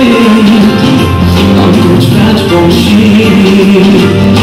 I'm gonna transform penché